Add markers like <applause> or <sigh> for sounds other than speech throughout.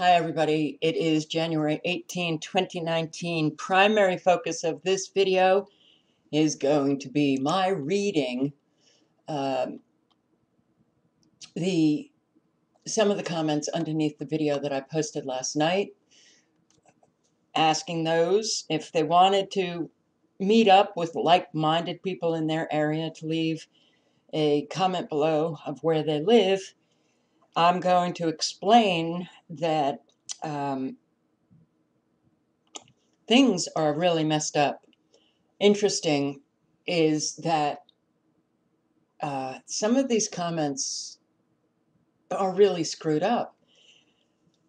Hi, everybody. It is January 18, 2019. Primary focus of this video is going to be my reading um, the some of the comments underneath the video that I posted last night, asking those if they wanted to meet up with like-minded people in their area to leave a comment below of where they live I'm going to explain that um, things are really messed up. Interesting is that uh, some of these comments are really screwed up.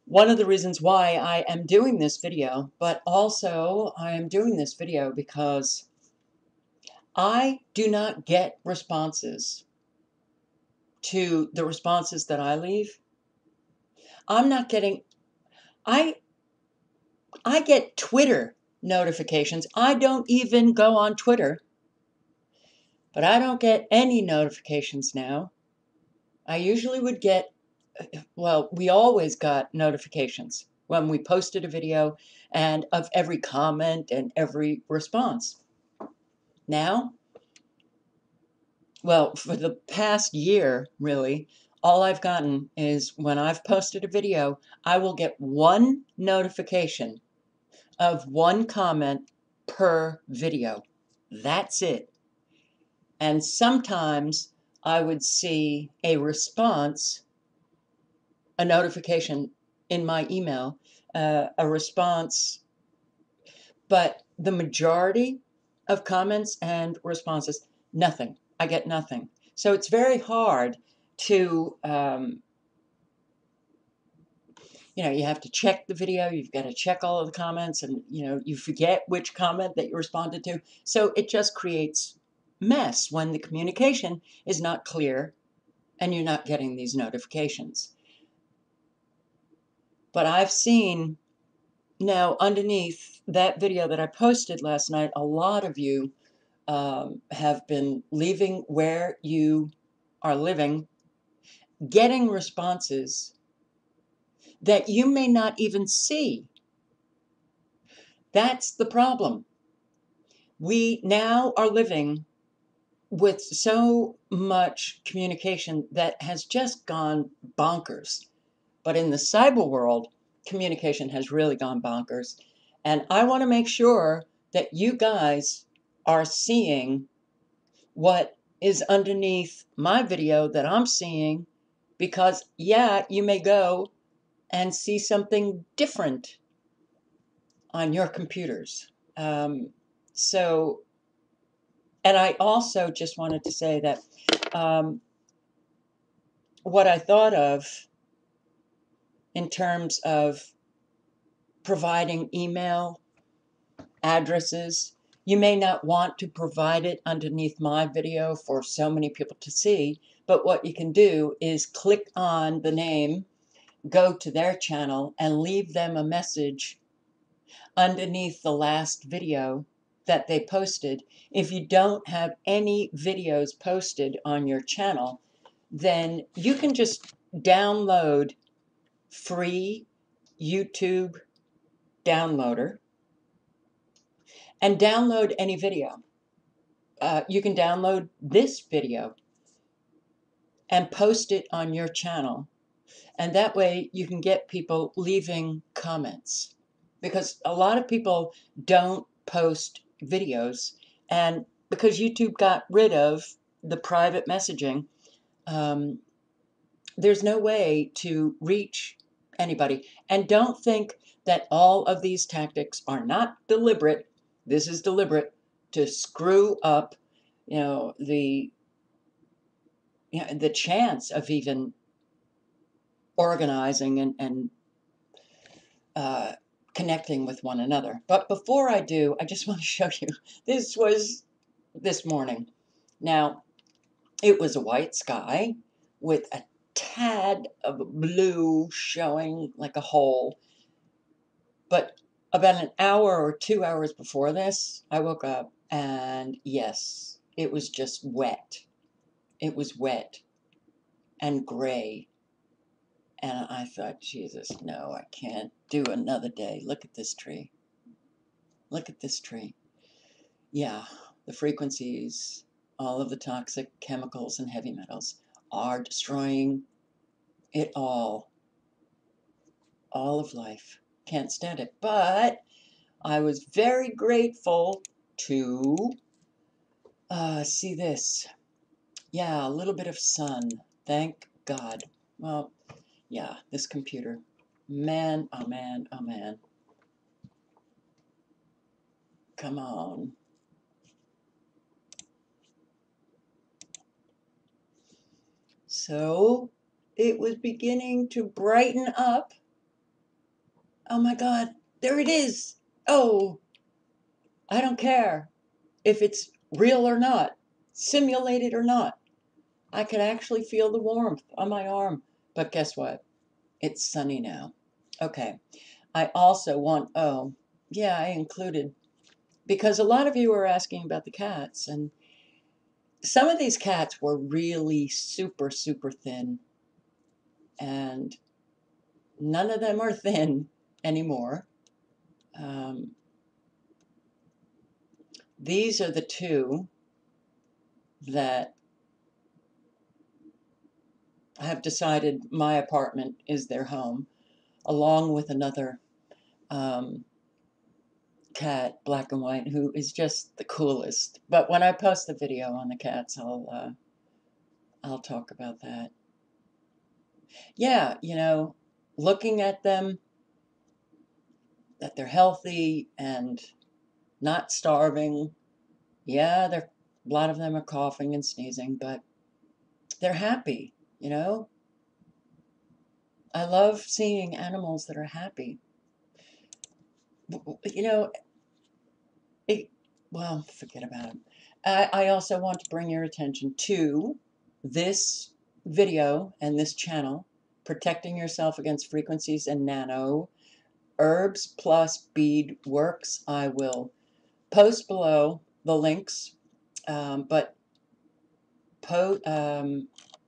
One of the reasons why I am doing this video, but also I am doing this video because I do not get responses to the responses that I leave, I'm not getting I I get Twitter notifications. I don't even go on Twitter. But I don't get any notifications now. I usually would get well, we always got notifications when we posted a video and of every comment and every response. Now, well, for the past year, really, all I've gotten is when I've posted a video, I will get one notification of one comment per video. That's it. And sometimes I would see a response, a notification in my email, uh, a response, but the majority of comments and responses, nothing. I get nothing. So it's very hard to, um, you know, you have to check the video, you've got to check all of the comments, and, you know, you forget which comment that you responded to. So it just creates mess when the communication is not clear and you're not getting these notifications. But I've seen now underneath that video that I posted last night, a lot of you um, have been leaving where you are living, getting responses that you may not even see. That's the problem. We now are living with so much communication that has just gone bonkers. But in the cyber world, communication has really gone bonkers. And I want to make sure that you guys are seeing what is underneath my video that I'm seeing because, yeah, you may go and see something different on your computers. Um, so, and I also just wanted to say that um, what I thought of in terms of providing email addresses you may not want to provide it underneath my video for so many people to see, but what you can do is click on the name, go to their channel, and leave them a message underneath the last video that they posted. If you don't have any videos posted on your channel, then you can just download free YouTube downloader and download any video. Uh, you can download this video and post it on your channel. And that way you can get people leaving comments. Because a lot of people don't post videos. And because YouTube got rid of the private messaging, um, there's no way to reach anybody. And don't think that all of these tactics are not deliberate this is deliberate to screw up, you know, the you know, the chance of even organizing and, and uh, connecting with one another. But before I do, I just <laughs> want to show you. This was this morning. Now, it was a white sky with a tad of blue showing like a hole. But about an hour or two hours before this, I woke up and yes, it was just wet. It was wet and gray And I thought, Jesus, no, I can't do another day. Look at this tree. Look at this tree. Yeah, the frequencies, all of the toxic chemicals and heavy metals are destroying it all. All of life. Can't stand it. But I was very grateful to uh, see this. Yeah, a little bit of sun. Thank God. Well, yeah, this computer. Man, oh man, oh man. Come on. So it was beginning to brighten up. Oh my God, there it is. Oh, I don't care if it's real or not, simulated or not. I could actually feel the warmth on my arm. But guess what? It's sunny now. Okay. I also want, oh, yeah, I included, because a lot of you are asking about the cats, and some of these cats were really super, super thin. And none of them are thin anymore. Um, these are the two that have decided my apartment is their home, along with another um, cat, black and white, who is just the coolest. But when I post the video on the cats, I'll uh, I'll talk about that. Yeah, you know, looking at them, that they're healthy and not starving. Yeah, they're a lot of them are coughing and sneezing, but they're happy, you know? I love seeing animals that are happy. You know, it, well, forget about it. I, I also want to bring your attention to this video and this channel, Protecting Yourself Against Frequencies and Nano, Herbs Plus Bead Works. I will post below the links, um, but po um,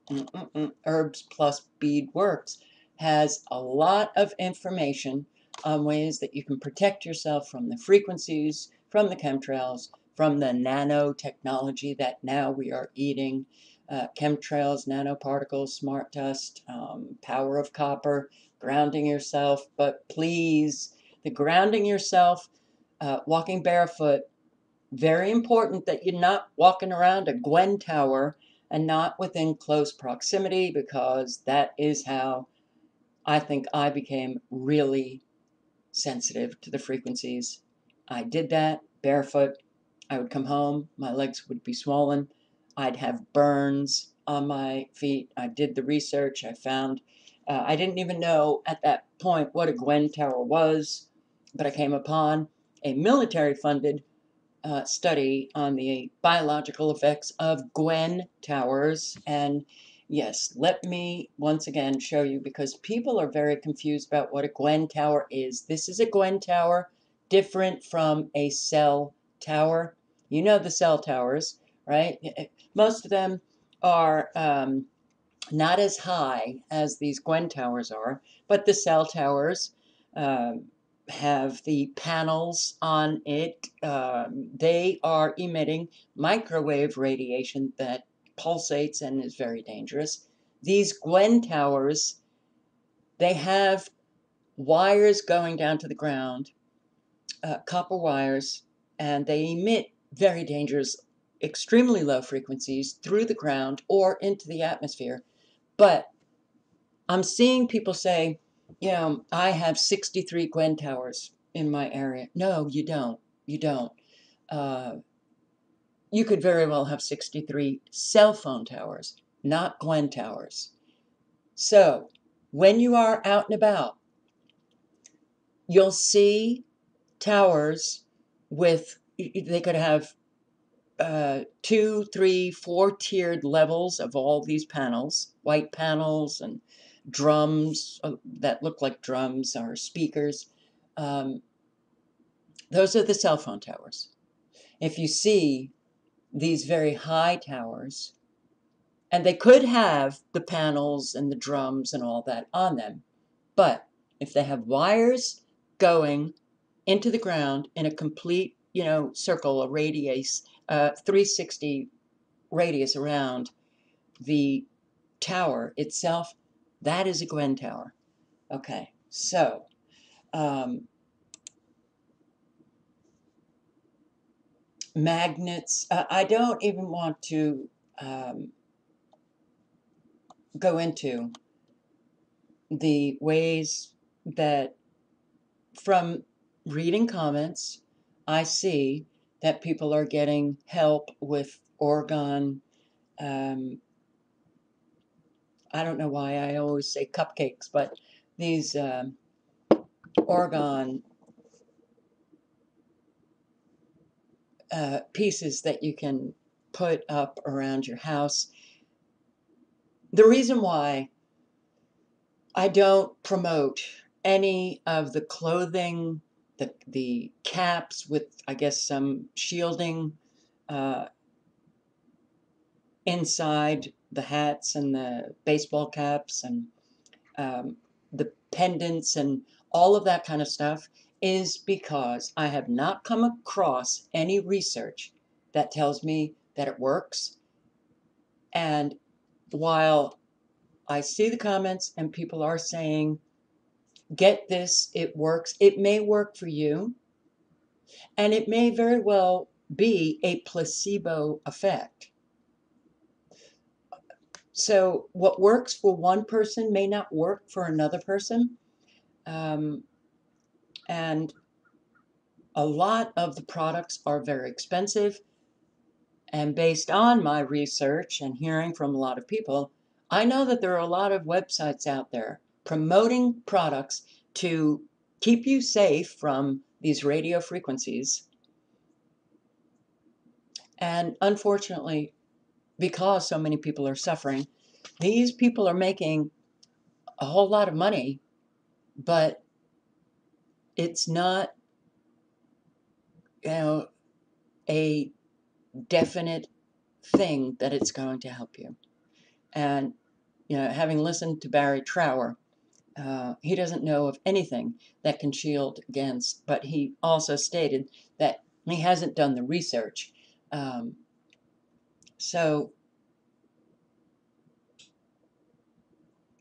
mm, mm, mm, Herbs Plus Bead Works has a lot of information on ways that you can protect yourself from the frequencies, from the chemtrails, from the nanotechnology that now we are eating. Uh, chemtrails, nanoparticles, smart dust, um, power of copper, grounding yourself. But please, the grounding yourself, uh, walking barefoot, very important that you're not walking around a Gwen Tower and not within close proximity because that is how I think I became really sensitive to the frequencies. I did that barefoot. I would come home, my legs would be swollen. I'd have burns on my feet. I did the research. I found, uh, I didn't even know at that point what a Gwen Tower was, but I came upon a military funded uh, study on the biological effects of Gwen towers. And yes, let me once again show you because people are very confused about what a Gwen tower is. This is a Gwen tower different from a cell tower. You know the cell towers, right? Most of them are um, not as high as these Gwen towers are, but the cell towers um, have the panels on it. Uh, they are emitting microwave radiation that pulsates and is very dangerous. These Gwen towers, they have wires going down to the ground, uh, copper wires, and they emit very dangerous, extremely low frequencies through the ground or into the atmosphere. But I'm seeing people say, you know, I have 63 Gwen towers in my area. No, you don't. You don't. Uh, you could very well have 63 cell phone towers, not Gwen towers. So when you are out and about, you'll see towers with, they could have uh, two, three, four tiered levels of all these panels, white panels and drums uh, that look like drums or speakers. Um, those are the cell phone towers. If you see these very high towers And they could have the panels and the drums and all that on them. But if they have wires going into the ground in a complete, you know, circle, a radius, uh, 360 radius around the tower itself, that is a Gwen tower. Okay, so um, magnets. Uh, I don't even want to um, go into the ways that from reading comments, I see that people are getting help with orgone Um, I don't know why I always say cupcakes, but these um, orgone uh, pieces that you can put up around your house. The reason why I don't promote any of the clothing, the the caps with I guess some shielding uh, inside the hats and the baseball caps and um, the pendants and all of that kind of stuff is because I have not come across any research that tells me that it works. And while I see the comments and people are saying, get this, it works, it may work for you. And it may very well be a placebo effect. So, what works for one person may not work for another person. Um, and a lot of the products are very expensive. And based on my research and hearing from a lot of people, I know that there are a lot of websites out there promoting products to keep you safe from these radio frequencies. And unfortunately, because so many people are suffering, these people are making a whole lot of money, but it's not, you know, a definite thing that it's going to help you. And, you know, having listened to Barry Trower, uh, he doesn't know of anything that can shield against, but he also stated that he hasn't done the research. Um, so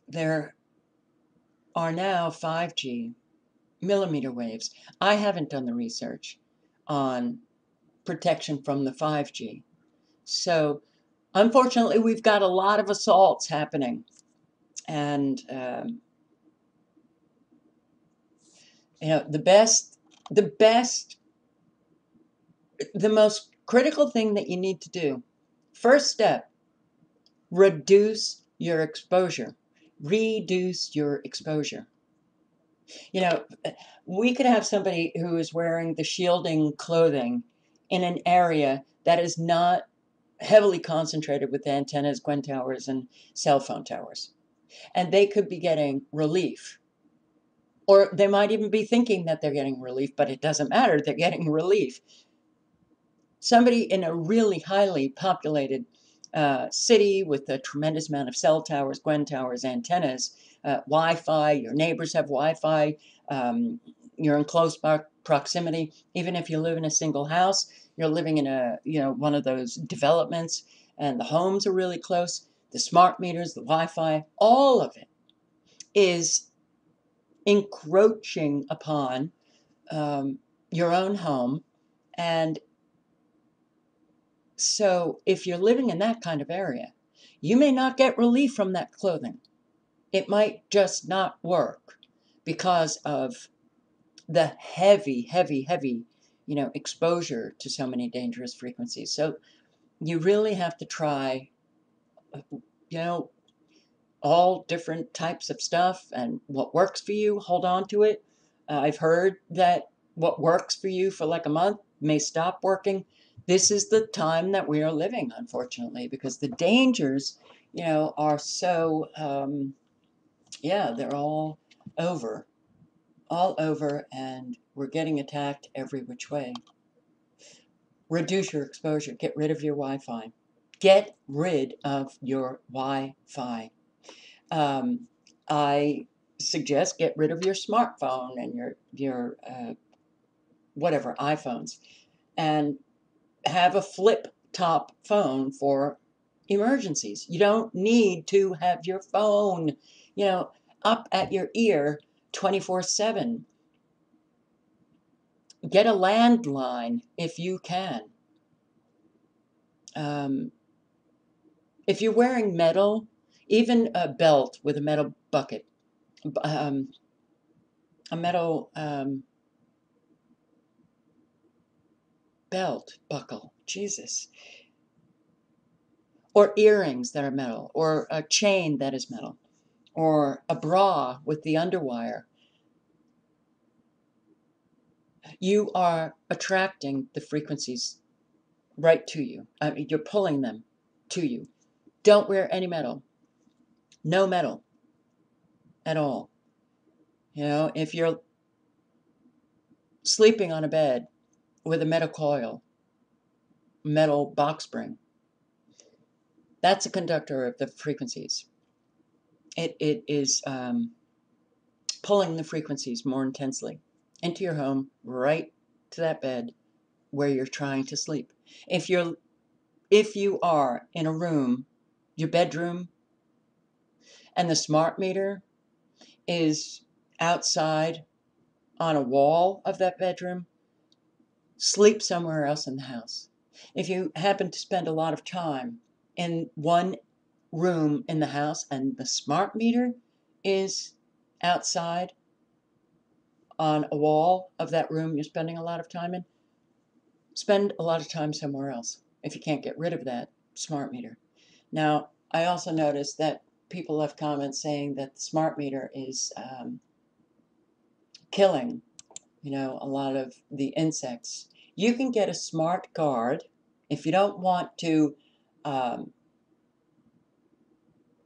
there are now 5G millimeter waves. I haven't done the research on protection from the 5G. So, unfortunately, we've got a lot of assaults happening. And, um, you know, the best, the best, the most critical thing that you need to do, first step, reduce your exposure. Reduce your exposure. You know, we could have somebody who is wearing the shielding clothing in an area that is not heavily concentrated with antennas, Gwen towers, and cell phone towers. And they could be getting relief. Or they might even be thinking that they're getting relief, but it doesn't matter. They're getting relief. Somebody in a really highly populated uh, city with a tremendous amount of cell towers, Gwen towers, antennas, uh, Wi-Fi. Your neighbors have Wi-Fi. Um, you're in close proximity. Even if you live in a single house, you're living in a you know one of those developments, and the homes are really close. The smart meters, the Wi-Fi, all of it is encroaching upon um, your own home, and so if you're living in that kind of area, you may not get relief from that clothing it might just not work because of the heavy, heavy, heavy, you know, exposure to so many dangerous frequencies. So you really have to try, you know, all different types of stuff and what works for you, hold on to it. Uh, I've heard that what works for you for like a month may stop working. This is the time that we are living, unfortunately, because the dangers, you know, are so um, yeah, they're all over, all over, and we're getting attacked every which way. Reduce your exposure, get rid of your Wi Fi. Get rid of your Wi Fi. Um, I suggest get rid of your smartphone and your, your uh, whatever, iPhones, and have a flip top phone for emergencies. You don't need to have your phone, you know, up at your ear 24 7. Get a landline if you can. Um, if you're wearing metal, even a belt with a metal bucket, um, a metal um, belt buckle, Jesus, or earrings that are metal, or a chain that is metal, or a bra with the underwire. You are attracting the frequencies right to you. I mean, you're pulling them to you. Don't wear any metal. No metal at all. You know, if you're sleeping on a bed with a metal coil, metal box spring, that's a conductor of the frequencies. It, it is um, pulling the frequencies more intensely into your home, right to that bed where you're trying to sleep. If you're if you are in a room, your bedroom, and the smart meter is outside on a wall of that bedroom, sleep somewhere else in the house. If you happen to spend a lot of time in one room in the house and the smart meter is outside on a wall of that room you're spending a lot of time in, spend a lot of time somewhere else if you can't get rid of that smart meter. Now, I also noticed that people left comments saying that the smart meter is um, killing, you know, a lot of the insects. You can get a smart guard if you don't want to um,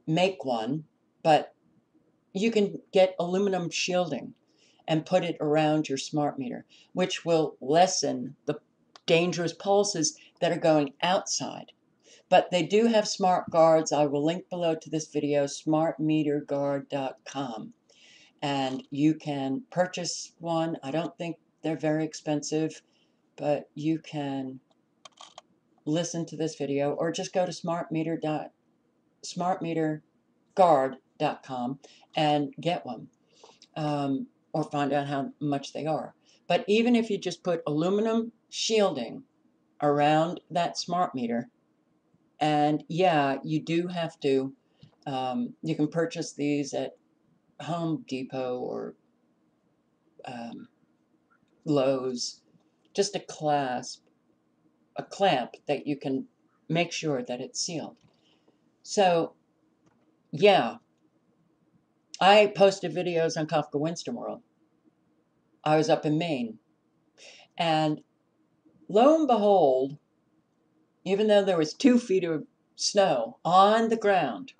make one, but you can get aluminum shielding and put it around your smart meter, which will lessen the dangerous pulses that are going outside. But they do have smart guards. I will link below to this video, smartmeterguard.com. And you can purchase one. I don't think they're very expensive, but you can listen to this video or just go to smartmeter. smartmeterguard.com and get one um, or find out how much they are. But even if you just put aluminum shielding around that smart meter, and yeah, you do have to, um, you can purchase these at Home Depot or um, Lowe's, just a clasp, a clamp that you can make sure that it's sealed. So, yeah, I posted videos on Kafka Winston World. I was up in Maine. And lo and behold, even though there was two feet of snow on the ground,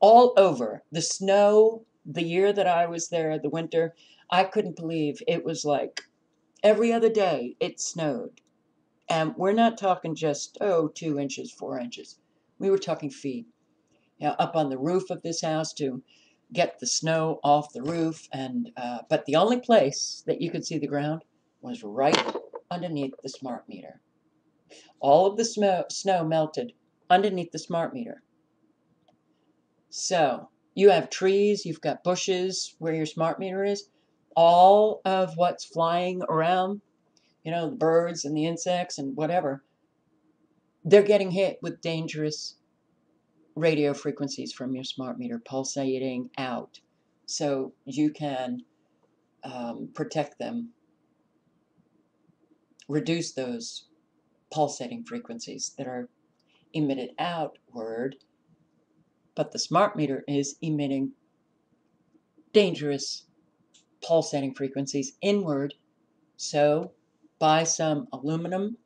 all over the snow, the year that I was there, the winter, I couldn't believe it was like every other day it snowed. And we're not talking just, oh, two inches, four inches. We were talking feet. You know, up on the roof of this house to get the snow off the roof. And uh, but the only place that you could see the ground was right underneath the smart meter. All of the snow, snow melted underneath the smart meter. So you have trees, you've got bushes where your smart meter is. All of what's flying around, you know, the birds and the insects and whatever, they're getting hit with dangerous radio frequencies from your smart meter pulsating out. So you can um, protect them, reduce those pulsating frequencies that are emitted outward, but the smart meter is emitting dangerous pulsating frequencies inward. So buy some aluminum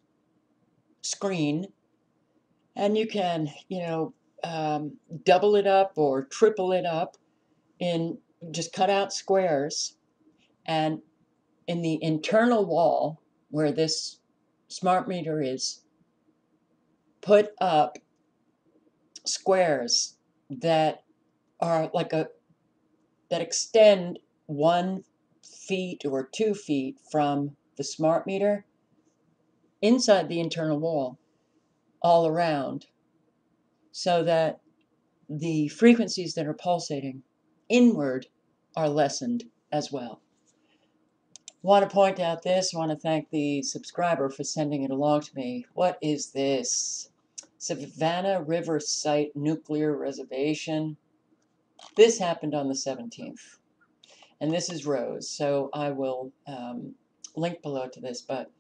screen and you can, you know, um, double it up or triple it up in just cut out squares and in the internal wall where this smart meter is put up squares that are like a that extend one feet or two feet from the smart meter inside the internal wall all around so that the frequencies that are pulsating inward are lessened as well. Want to point out this, want to thank the subscriber for sending it along to me. What is this? Savannah River Site Nuclear Reservation. This happened on the 17th. And this is Rose, so I will um, link below to this. But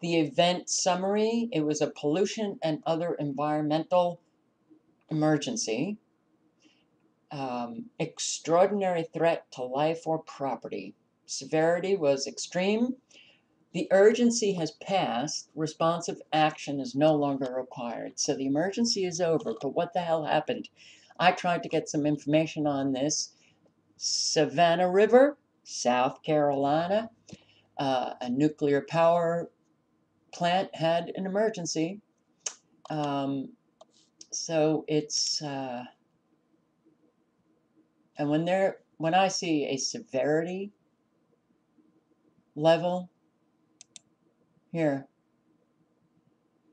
the event summary, it was a pollution and other environmental emergency. Um, extraordinary threat to life or property. Severity was extreme. The urgency has passed. Responsive action is no longer required. So the emergency is over. But what the hell happened? I tried to get some information on this. Savannah River, South Carolina, uh, a nuclear power plant had an emergency. Um, so it's uh, and when they're when I see a severity level here.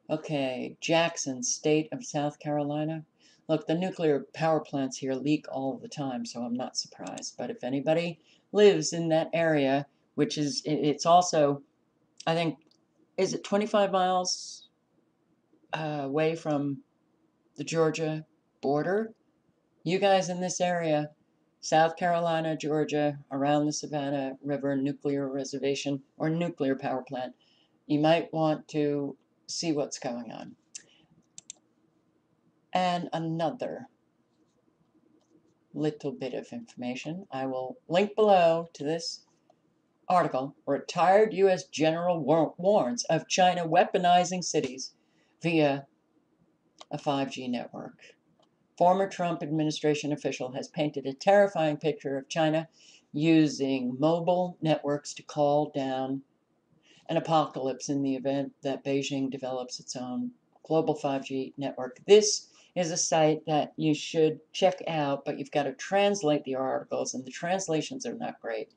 Okay, Jackson, state of South Carolina. Look, the nuclear power plants here leak all the time, so I'm not surprised. But if anybody lives in that area, which is, it's also, I think, is it 25 miles uh, away from the Georgia border? You guys in this area, South Carolina, Georgia, around the Savannah River Nuclear Reservation or nuclear power plant, you might want to see what's going on. And another little bit of information. I will link below to this article. Retired U.S. general war warns of China weaponizing cities via a 5G network former Trump administration official has painted a terrifying picture of China using mobile networks to call down an apocalypse in the event that Beijing develops its own global 5G network. This is a site that you should check out, but you've got to translate the articles, and the translations are not great.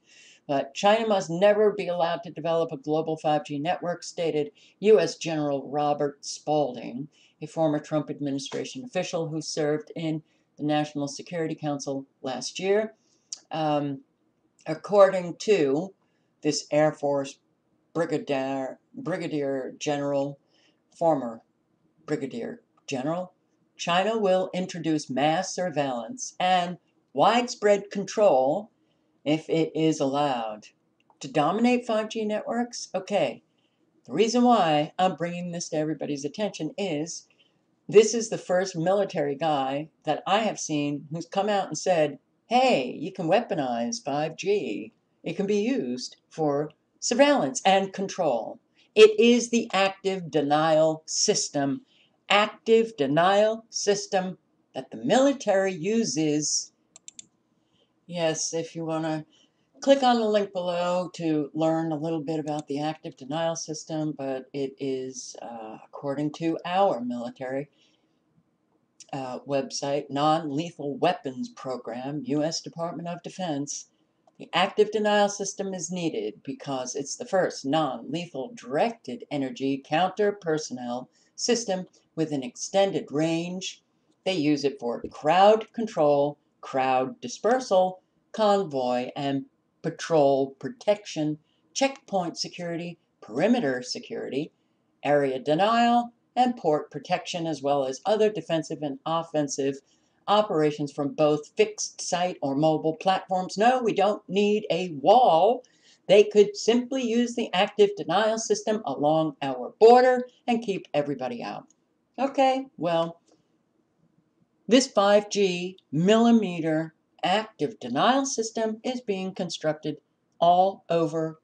But China must never be allowed to develop a global 5G network, stated U.S. General Robert Spalding a former Trump administration official who served in the National Security Council last year. Um, according to this Air Force Brigadier, Brigadier General, former Brigadier General, China will introduce mass surveillance and widespread control if it is allowed. To dominate 5G networks? Okay. The reason why I'm bringing this to everybody's attention is this is the first military guy that I have seen who's come out and said, hey, you can weaponize 5G. It can be used for surveillance and control. It is the active denial system, active denial system that the military uses. Yes, if you want to click on the link below to learn a little bit about the active denial system, but it is, uh, according to our military, uh, website, Non Lethal Weapons Program, U.S. Department of Defense, the active denial system is needed because it's the first non lethal directed energy counter personnel system with an extended range. They use it for crowd control, crowd dispersal, convoy and patrol protection, checkpoint security, perimeter security, area denial, and port protection, as well as other defensive and offensive operations from both fixed site or mobile platforms. No, we don't need a wall. They could simply use the active denial system along our border and keep everybody out. Okay, well, this 5G millimeter active denial system is being constructed all over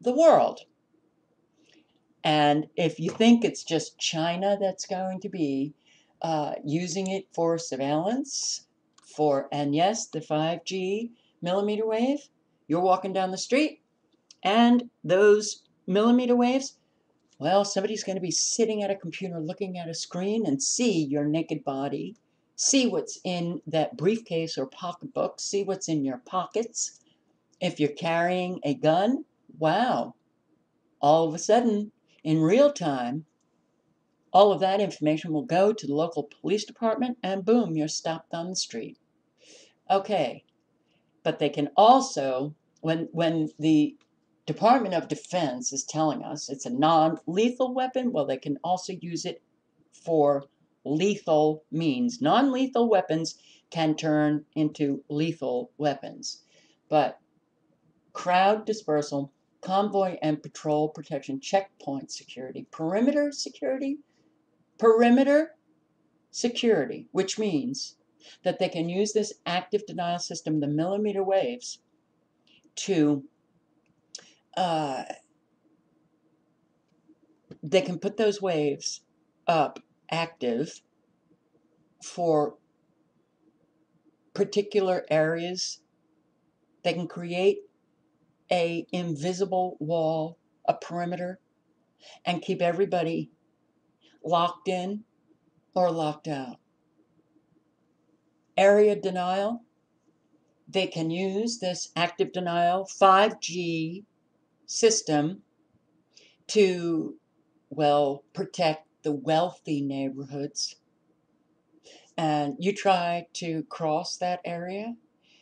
the world. And if you think it's just China that's going to be uh, using it for surveillance, for, and yes, the 5G millimeter wave, you're walking down the street and those millimeter waves, well, somebody's going to be sitting at a computer looking at a screen and see your naked body, see what's in that briefcase or pocketbook, see what's in your pockets. If you're carrying a gun, wow, all of a sudden, in real time, all of that information will go to the local police department, and boom, you're stopped on the street. Okay, but they can also, when when the Department of Defense is telling us it's a non-lethal weapon, well, they can also use it for lethal means. Non-lethal weapons can turn into lethal weapons, but crowd dispersal, convoy and patrol protection, checkpoint security, perimeter security, perimeter security, which means that they can use this active denial system, the millimeter waves, to uh, they can put those waves up active for particular areas. They can create a invisible wall, a perimeter, and keep everybody locked in or locked out. Area denial, they can use this active denial 5G system to, well, protect the wealthy neighborhoods. And you try to cross that area,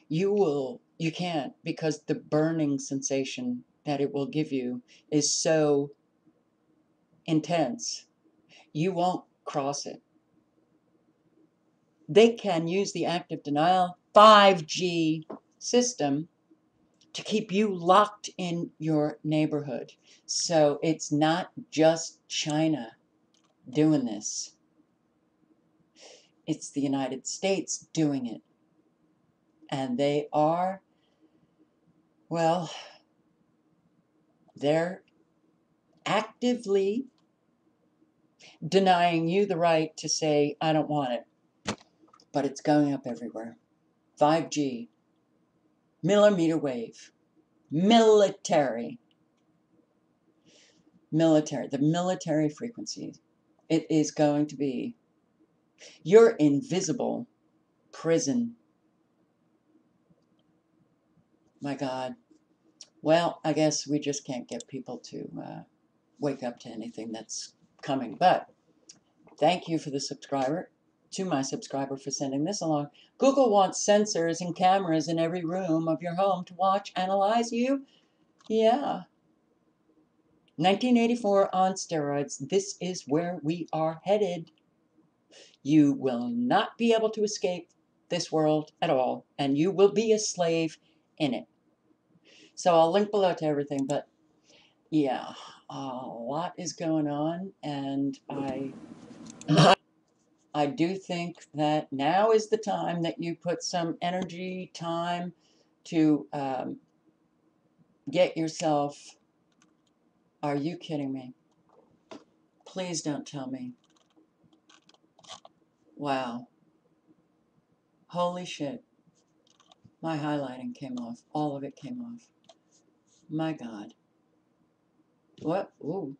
you will, you can't because the burning sensation that it will give you is so intense. You won't cross it. They can use the active denial 5G system to keep you locked in your neighborhood. So it's not just China doing this, it's the United States doing it. And they are, well, they're actively denying you the right to say, I don't want it. But it's going up everywhere. 5G, millimeter wave, military, military, the military frequency. It is going to be your invisible prison. My God. Well, I guess we just can't get people to uh, wake up to anything that's coming. But thank you for the subscriber, to my subscriber for sending this along. Google wants sensors and cameras in every room of your home to watch, analyze you. Yeah. 1984 on steroids. This is where we are headed. You will not be able to escape this world at all, and you will be a slave in it. So I'll link below to everything, but yeah a lot is going on, and I I do think that now is the time that you put some energy, time to um, get yourself. Are you kidding me? Please don't tell me. Wow. Holy shit. My highlighting came off. All of it came off. My God. What? Ooh.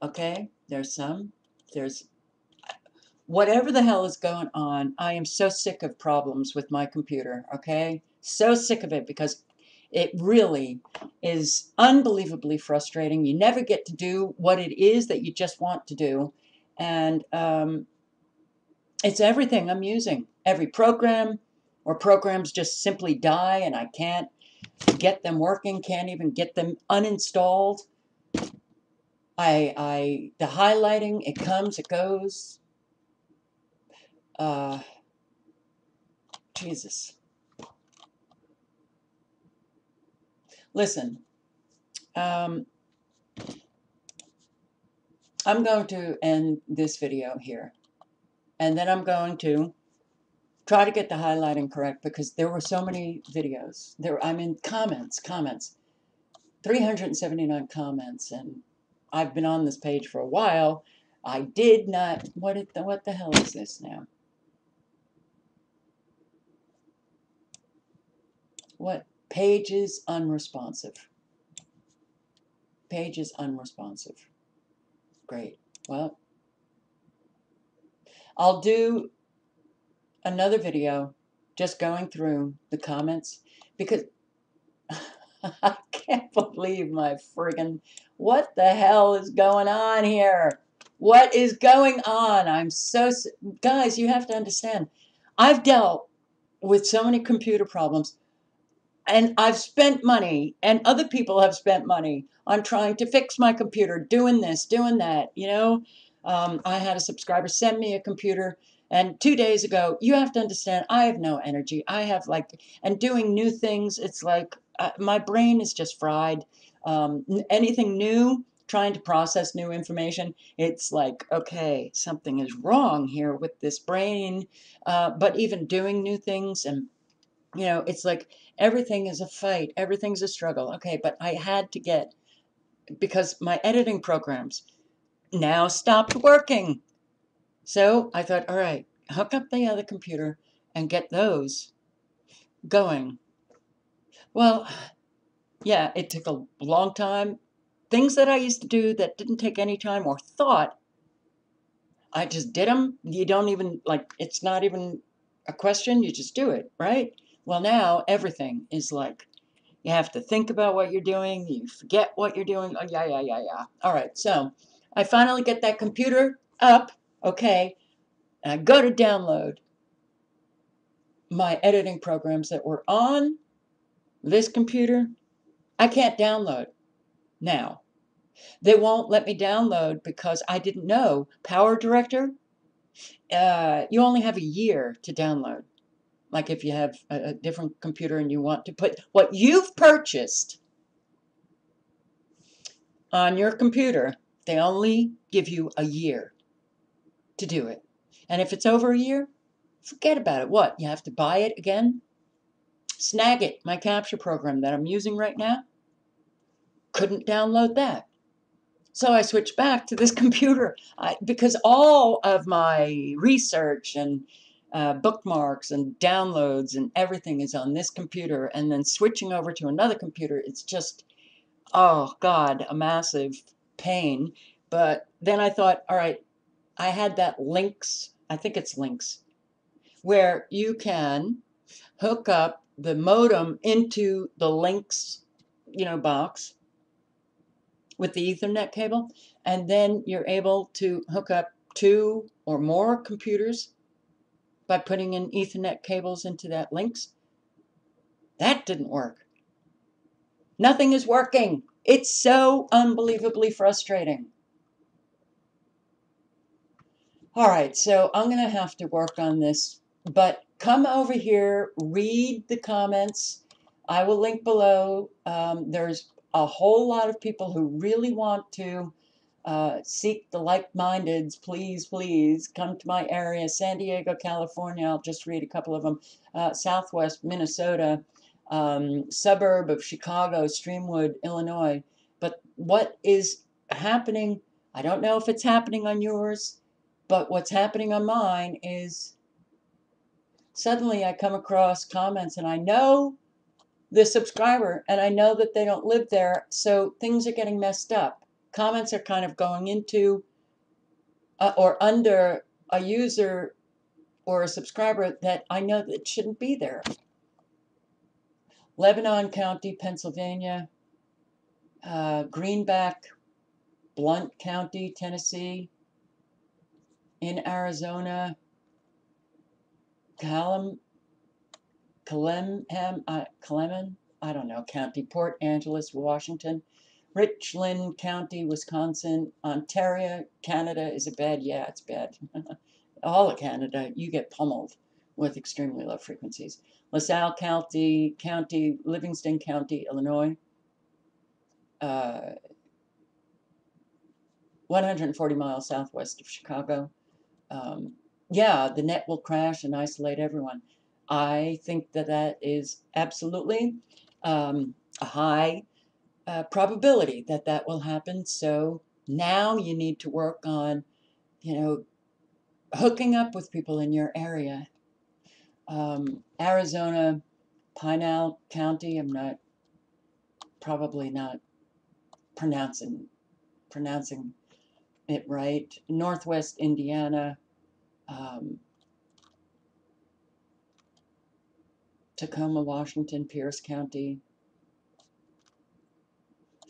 Okay, there's some. There's whatever the hell is going on. I am so sick of problems with my computer, okay? So sick of it because it really is unbelievably frustrating. You never get to do what it is that you just want to do. And um, it's everything I'm using. Every program or programs just simply die and I can't get them working, can't even get them uninstalled. I, I, the highlighting, it comes, it goes. Uh, Jesus. Listen, um, I'm going to end this video here. And then I'm going to try to get the highlighting correct because there were so many videos. There, I mean, comments, comments. 379 comments and I've been on this page for a while. I did not, what, it, what the hell is this now? What? Pages unresponsive. Pages unresponsive. Great. Well, I'll do another video just going through the comments because <laughs> I can't believe my friggin' what the hell is going on here? What is going on? I'm so guys, you have to understand. I've dealt with so many computer problems and I've spent money and other people have spent money on trying to fix my computer, doing this, doing that, you know. Um, I had a subscriber send me a computer and two days ago, you have to understand, I have no energy. I have like, and doing new things, it's like uh, my brain is just fried. Um, anything new, trying to process new information, it's like, okay, something is wrong here with this brain. Uh, but even doing new things, and you know, it's like everything is a fight, everything's a struggle. Okay, but I had to get because my editing programs now stopped working. So I thought, all right, hook up the other computer and get those going. Well, yeah, it took a long time. Things that I used to do that didn't take any time or thought, I just did them. You don't even, like, it's not even a question, you just do it, right? Well, now everything is like, you have to think about what you're doing, you forget what you're doing. Oh, yeah, yeah, yeah, yeah. All right, so I finally get that computer up okay, and I go to download my editing programs that were on this computer, I can't download now. They won't let me download because I didn't know PowerDirector. Uh, you only have a year to download. Like if you have a, a different computer and you want to put what you've purchased on your computer, they only give you a year to do it. And if it's over a year, forget about it. What? You have to buy it again? Snagit, my capture program that I'm using right now, couldn't download that. So I switched back to this <laughs> computer I, because all of my research and uh, bookmarks and downloads and everything is on this computer. And then switching over to another computer, it's just, oh God, a massive pain. But then I thought, all right, I had that links I think it's links where you can hook up the modem into the links you know, box with the Ethernet cable, and then you're able to hook up two or more computers by putting in Ethernet cables into that links. That didn't work. Nothing is working. It's so unbelievably frustrating. All right, so I'm going to have to work on this, but come over here, read the comments. I will link below. Um, there's a whole lot of people who really want to uh, seek the like-mindeds. Please, please come to my area, San Diego, California. I'll just read a couple of them. Uh, Southwest Minnesota, um, suburb of Chicago, Streamwood, Illinois. But what is happening? I don't know if it's happening on yours. But what's happening on mine is suddenly I come across comments and I know the subscriber and I know that they don't live there, so things are getting messed up. Comments are kind of going into uh, or under a user or a subscriber that I know that shouldn't be there. Lebanon County, Pennsylvania, uh, Greenback, Blount County, Tennessee, in Arizona, Calum, Calemham, uh, Clemen, I don't know, County, Port Angeles, Washington, Richland County, Wisconsin, Ontario, Canada. Is a bad? Yeah, it's bad. <laughs> All of Canada, you get pummeled with extremely low frequencies. LaSalle County, County, Livingston County, Illinois. Uh, 140 miles southwest of Chicago um, yeah, the net will crash and isolate everyone. I think that that is absolutely um, a high uh, probability that that will happen. So now you need to work on, you know, hooking up with people in your area. Um, Arizona, Pinal County, I'm not, probably not pronouncing, pronouncing it right. Northwest Indiana, um, Tacoma, Washington, Pierce County,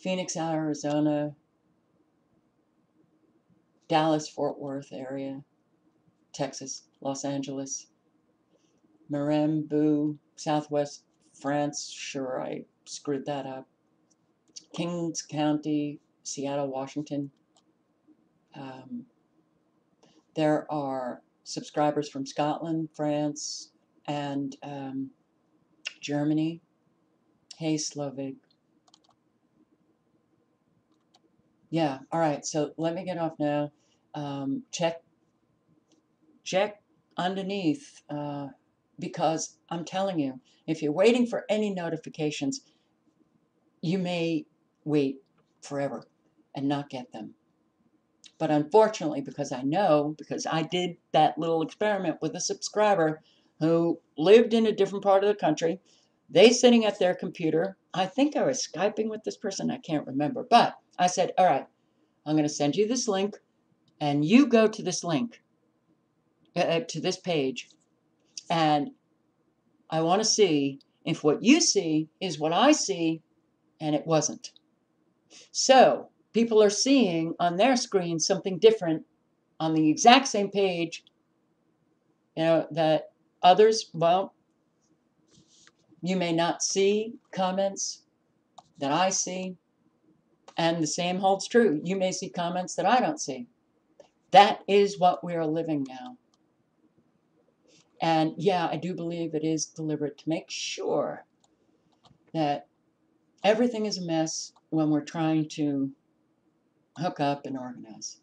Phoenix, Arizona, Dallas, Fort Worth area, Texas, Los Angeles, Marembu, Southwest France. Sure, I screwed that up. Kings County, Seattle, Washington. Um, there are subscribers from Scotland, France, and um, Germany. Hey, Slovak. Yeah, all right. So let me get off now. Um, check, check underneath uh, because I'm telling you, if you're waiting for any notifications, you may wait forever and not get them. But unfortunately, because I know, because I did that little experiment with a subscriber who lived in a different part of the country, they sitting at their computer. I think I was Skyping with this person, I can't remember. But I said, All right, I'm going to send you this link, and you go to this link, uh, uh to this page, and I want to see if what you see is what I see, and it wasn't. So people are seeing on their screen something different on the exact same page, you know, that others, well, you may not see comments that I see, and the same holds true. You may see comments that I don't see. That is what we are living now. And yeah, I do believe it is deliberate to make sure that everything is a mess when we're trying to hook up and organize.